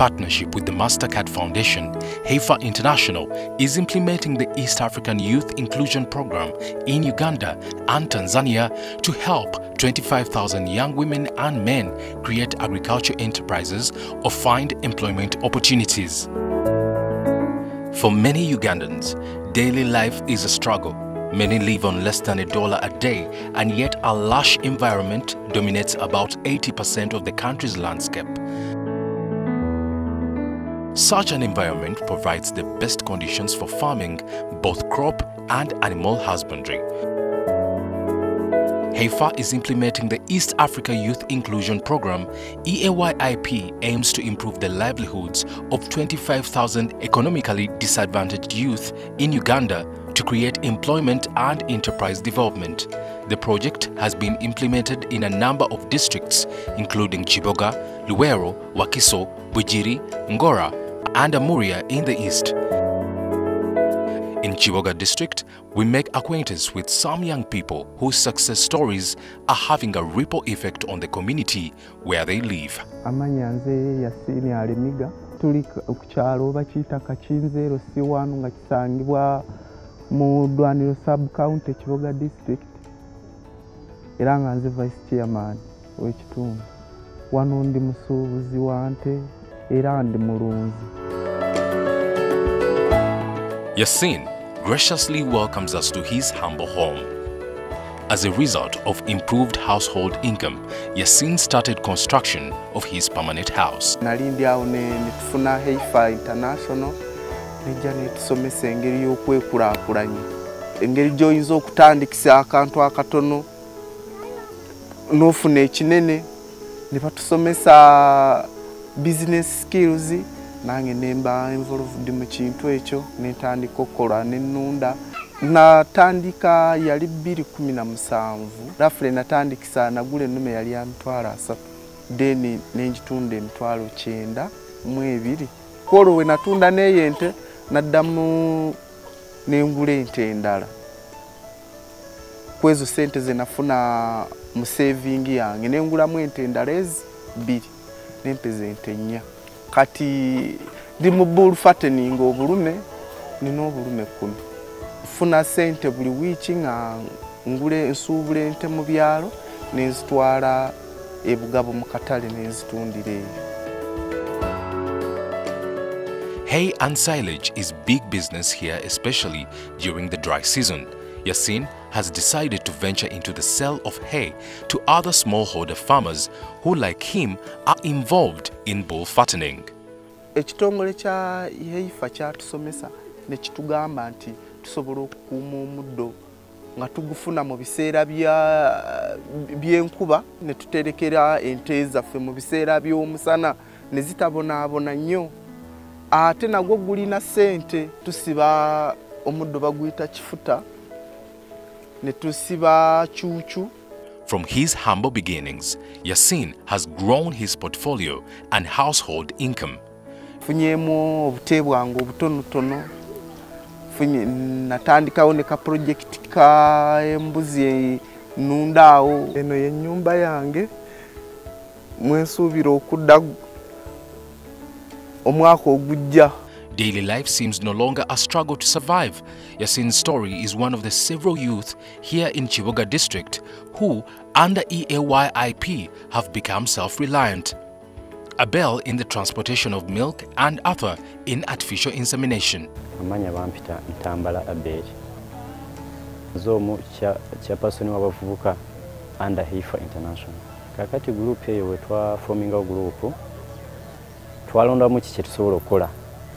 partnership with the MasterCard Foundation, Heifer International is implementing the East African Youth Inclusion Program in Uganda and Tanzania to help 25,000 young women and men create agriculture enterprises or find employment opportunities. For many Ugandans, daily life is a struggle. Many live on less than a dollar a day, and yet a lush environment dominates about 80% of the country's landscape. Such an environment provides the best conditions for farming, both crop and animal husbandry. Heifer is implementing the East Africa Youth Inclusion Program. EAYIP aims to improve the livelihoods of 25,000 economically disadvantaged youth in Uganda to create employment and enterprise development. The project has been implemented in a number of districts including Kiboga, Luwero, Wakiso, Bugiri, Ngora and Amuria in the east. In Chiboga district, we make acquaintance with some young people whose success stories are having a ripple effect on the community where they live. amanya nze yasini alimiga tuli ku kyalo bakiyita kakinzeero si wanu nga kisangibwa mu ddwaniro sub county kiboga district era nga nze vice chairman w'ekitundu wano ndi musuubuzi wa era ndi mulunzi Yassin graciously welcomes us to his humble home. As a result of improved household income, Yassin started construction of his permanent house. nali ndi awo ne ne heifa international netusomesa engeri engeri okutandikisa akantu akatono ekinene business skills nange nemba involved mu kintu ekyo netandika okukola nenunda natandika yali 217 rafule natandikisa nagula ennume yali ya mitwalo asatu. Then nenjitunda emitwalo kyenda mu ebiri. Kwolwo we natunda neyo ente naddamu nengula ente endala. Kwezo sente zenafuna mu saving yange nengulamu ente endala ezi bbiri nempeza ente nnya kati ndi sente buli nga ente mu byalo ebugabo mu katale Hay and silage is big business here, especially during the dry season. Yassin has decided to venture into the sale of hay to other smallholder farmers who, like him, are involved in bull fattening. ekitongole yeifa ne kitugamba nti tusobola okukuuma omuddo nga tugufuna mu biseera by'enkuba ne tuterekera ente zaffe mu biseera by'omusana ne zitabonaabona nnyo ate nagwo gulina ssente tusiba omuddo baguyita kifuta ne tusiba cuucu From his humble beginnings, Yassin has grown his portfolio and household income. nfunyemu obute bwange obutonotono. Natandikawo ne ka projekiti ka embuzi nundaawo eno yennyumba yange mwensuubira okudda omwaka ogujja Daily life seems no longer a struggle to survive. Yassin's story is one of the several youth here in Kiboga district who, under EAYIP, have become self-reliant. Abel in the transportation of milk and Arthur in artificial insemination. amanya bampita ntambala abeli zoomu kyapasoni w'abavubuka under hifa international kakati gurupu eyo wetwafomingawo gurupu twalondamu ki kyetusobola okukola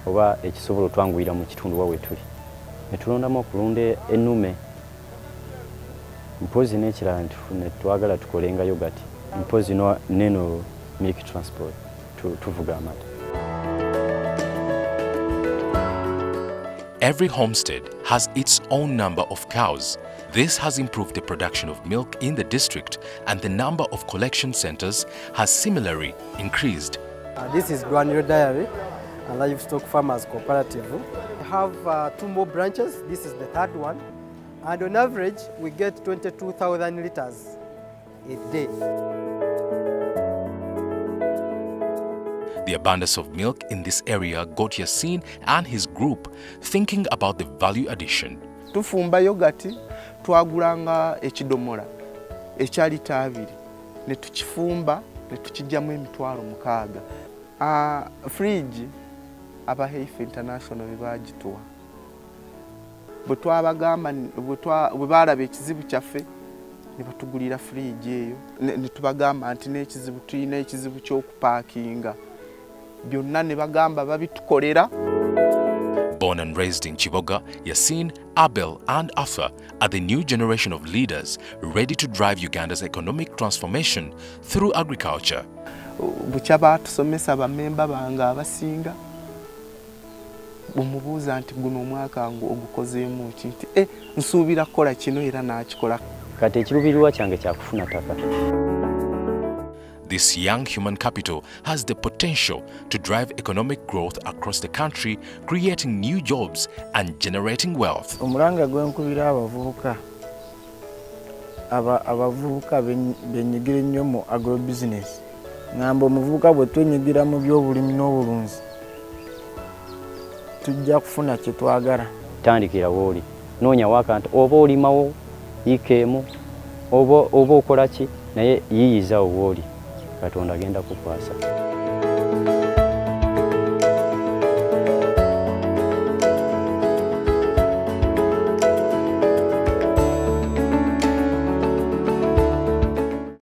oba ekisobola otwanguyira mu kitundu wa wetuli netulondamu okulunda ennume mpozi n'ekirala ntu- netwagala tukolenga yogati mpozi neno milk transport tu- tuvuga amata Every homestead has its own number of cows. This has improved the production of milk in the district and the number of collection centers has similarly increased. Uh, this is Dwaniro Dairy, a livestock farmers cooperative. We have uh, two more branches. This is the third one. And on average, we get 22,000 liters a day. The abundance of milk in this area got Yasin and his group thinking about the value addition. tufumba yogati twagulanga ekidomola ekya lita abiri ne tukifumba ne tukijjamu emitwalo mukaaga Ah, fridge aba heife international be bagituwa. Bwe twabagamba bwe baalaba ekizibu kyaffe ne batugulira fridge eyo ne tubagamba nti n'ekizibu tulina ekizibu ky'okupaakinga. Byonna ne bagamba babitukolera. Born and raised in Chiboga, Yasin, Abel, and Arthur are the new generation of leaders ready to drive Uganda's economic transformation through agriculture. bukya baatusomesa bammemba bange abasinga bwemubuuza nti guno omwaka ngu ogukozeemu ki? Nti e nsuubira kukola kino era n'akikola. Kati ekiruubirirwa kyange kyakufuna ttaka. This young human capital has the potential to drive economic growth across the country, creating new jobs and generating wealth. omulanga gwenkubira abavubuka aba- abavubuka ben- benyigire nnyo mu agrobusiness. Ngamba omuvubuka bwe twenyigira mu byobulimi n'obulunzi tujja kufuna kye twagala. Tandikira wooli noonya wakanti oba olimawo yikeemu oba okola ki? Naye yiyiza wooli katonda agenda kukwasa